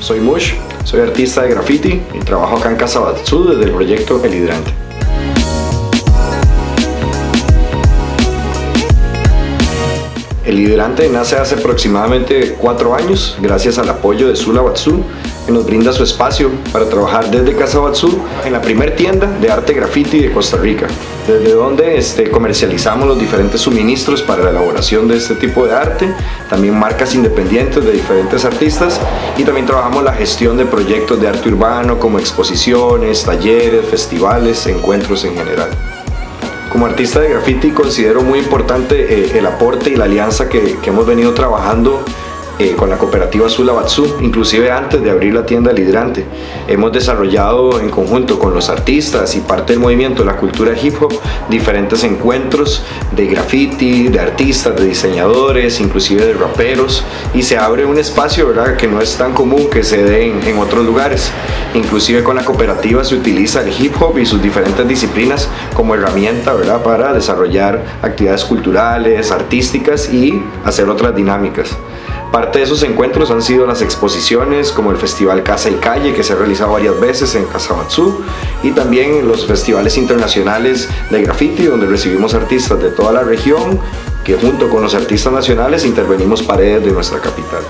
Soy Mush, soy artista de graffiti y trabajo acá en Casa Batsu desde el proyecto El Hidrante. El hidrante nace hace aproximadamente cuatro años gracias al apoyo de Sula Batsu, que nos brinda su espacio para trabajar desde Casa Batsu en la primer tienda de arte graffiti de Costa Rica, desde donde este, comercializamos los diferentes suministros para la elaboración de este tipo de arte, también marcas independientes de diferentes artistas y también trabajamos la gestión de proyectos de arte urbano como exposiciones, talleres, festivales, encuentros en general. Como artista de graffiti considero muy importante eh, el aporte y la alianza que, que hemos venido trabajando eh, con la cooperativa Sula Batsu, inclusive antes de abrir la tienda El Hidrante. Hemos desarrollado en conjunto con los artistas y parte del movimiento la cultura hip hop diferentes encuentros de graffiti, de artistas, de diseñadores, inclusive de raperos y se abre un espacio ¿verdad? que no es tan común que se dé en, en otros lugares. Inclusive con la cooperativa se utiliza el hip hop y sus diferentes disciplinas como herramienta ¿verdad? para desarrollar actividades culturales, artísticas y hacer otras dinámicas. Parte de esos encuentros han sido las exposiciones como el Festival Casa y Calle que se ha realizado varias veces en Casabatsu y también los festivales internacionales de graffiti donde recibimos artistas de toda la región que junto con los artistas nacionales intervenimos paredes de nuestra capital.